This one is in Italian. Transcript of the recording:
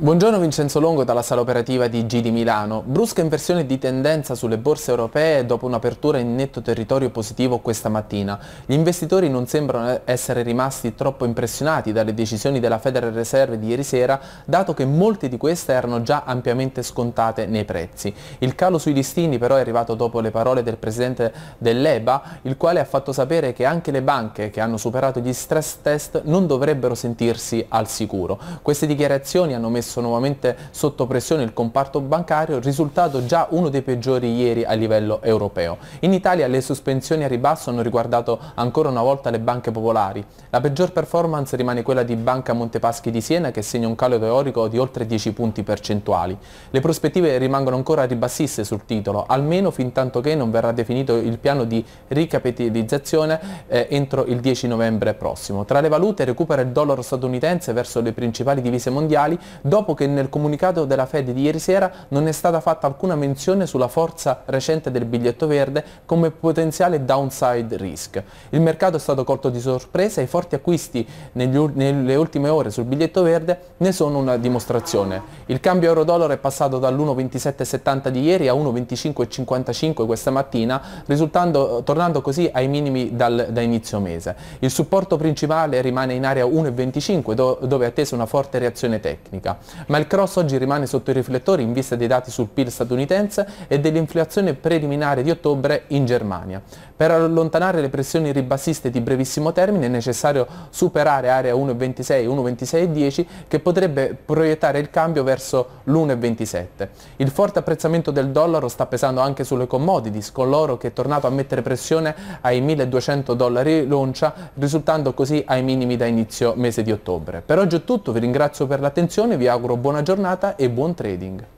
Buongiorno Vincenzo Longo dalla sala operativa di G di Milano. Brusca inversione di tendenza sulle borse europee dopo un'apertura in netto territorio positivo questa mattina. Gli investitori non sembrano essere rimasti troppo impressionati dalle decisioni della Federal Reserve di ieri sera, dato che molte di queste erano già ampiamente scontate nei prezzi. Il calo sui listini però è arrivato dopo le parole del presidente dell'EBA, il quale ha fatto sapere che anche le banche che hanno superato gli stress test non dovrebbero sentirsi al sicuro. Queste dichiarazioni hanno messo messo nuovamente sotto pressione il comparto bancario, risultato già uno dei peggiori ieri a livello europeo. In Italia le sospensioni a ribasso hanno riguardato ancora una volta le banche popolari. La peggior performance rimane quella di Banca Montepaschi di Siena che segna un calo teorico di oltre 10 punti percentuali. Le prospettive rimangono ancora ribassiste sul titolo, almeno fin tanto che non verrà definito il piano di ricapitalizzazione eh, entro il 10 novembre prossimo. Tra le valute recupera il dollaro statunitense verso le principali divise mondiali, dopo che nel comunicato della Fed di ieri sera non è stata fatta alcuna menzione sulla forza recente del biglietto verde come potenziale downside risk. Il mercato è stato colto di sorpresa e i forti acquisti negli, nelle ultime ore sul biglietto verde ne sono una dimostrazione. Il cambio euro-dollaro è passato dall'1,2770 di ieri a 1,2555 questa mattina, tornando così ai minimi dal, da inizio mese. Il supporto principale rimane in area 1,25 do, dove è attesa una forte reazione tecnica ma il cross oggi rimane sotto i riflettori in vista dei dati sul PIL statunitense e dell'inflazione preliminare di ottobre in Germania. Per allontanare le pressioni ribassiste di brevissimo termine è necessario superare area 1,26 1,26,10 che potrebbe proiettare il cambio verso l'1,27. Il forte apprezzamento del dollaro sta pesando anche sulle commodities, con l'oro che è tornato a mettere pressione ai 1200 dollari l'oncia, risultando così ai minimi da inizio mese di ottobre. Per oggi è tutto, vi ringrazio per l'attenzione, vi auguro buona giornata e buon trading.